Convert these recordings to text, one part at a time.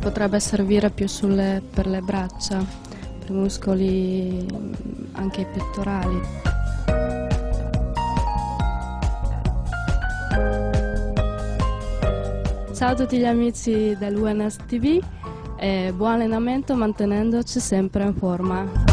potrebbe servire più sulle, per le braccia, per i muscoli anche pettorali. Ciao a tutti gli amici dell'UNS TV e buon allenamento mantenendoci sempre in forma.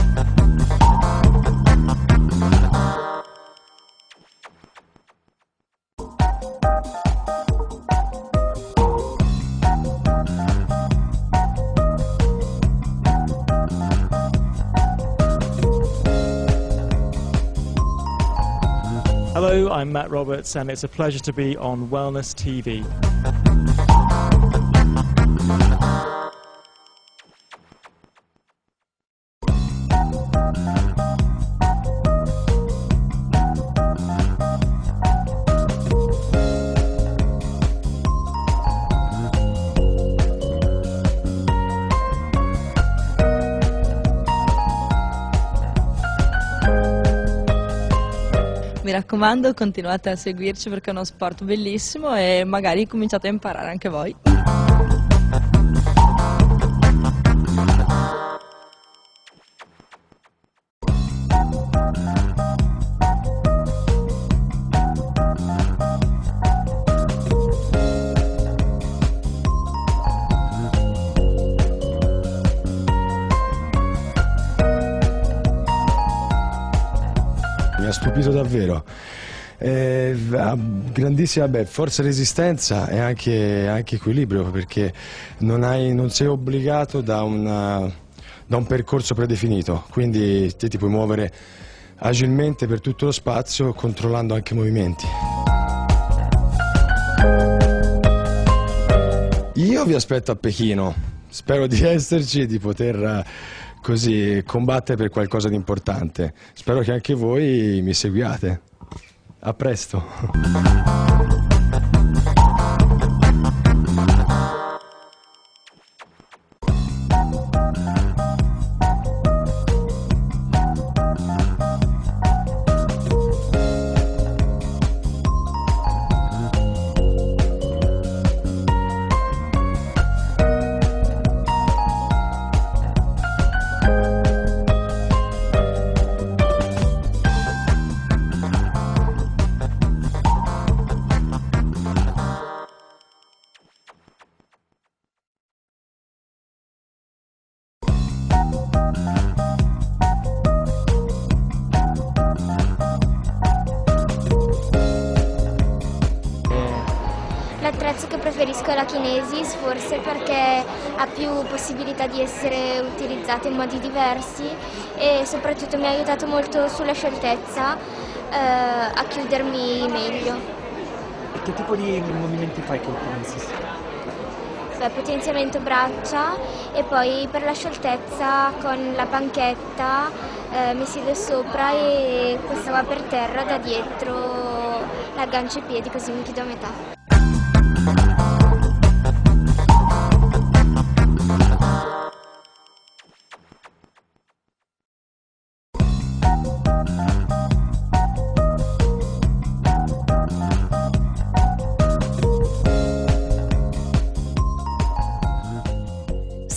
I'm Matt Roberts, and it's a pleasure to be on Wellness TV. Raccomando, continuate a seguirci perché è uno sport bellissimo e magari cominciate a imparare anche voi. Ha stupito davvero. Eh, grandissima beh, forza resistenza e anche, anche equilibrio perché non, hai- non sei obbligato da, una- da un percorso predefinito, quindi te ti puoi muovere agilmente per tutto lo spazio controllando anche i movimenti. Io vi aspetto a Pechino, spero di esserci e di poter così combattere per qualcosa di importante. Spero che anche voi mi seguiate. A presto. L'attrezzo che preferisco è la Kinesis, forse perché ha più possibilità di essere utilizzato in modi diversi e soprattutto mi ha aiutato molto sulla scioltezza eh, a chiudermi meglio. Che tipo di movimenti fai con Kinesis? Beh, potenziamento braccia e poi per la scioltezza con la panchetta eh, mi siedo sopra e questa va per terra da dietro l'aggancio ai piedi così mi chiudo a metà.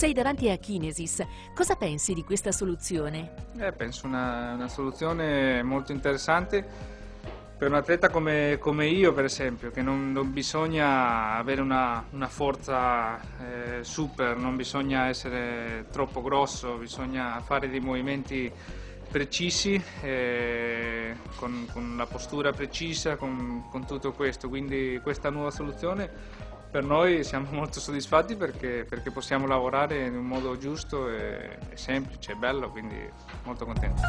Sei davanti a Kinesis. Cosa pensi di questa soluzione? Eh, penso una, una soluzione molto interessante per un atleta come, come io, per esempio, che non, non bisogna avere una, una forza eh, super, non bisogna essere troppo grosso, bisogna fare dei movimenti precisi, eh, con, con la postura precisa, con, con tutto questo. Quindi questa nuova soluzione per noi siamo molto soddisfatti perché, perché, possiamo lavorare in un modo giusto e, e semplice e bello, quindi molto contenti.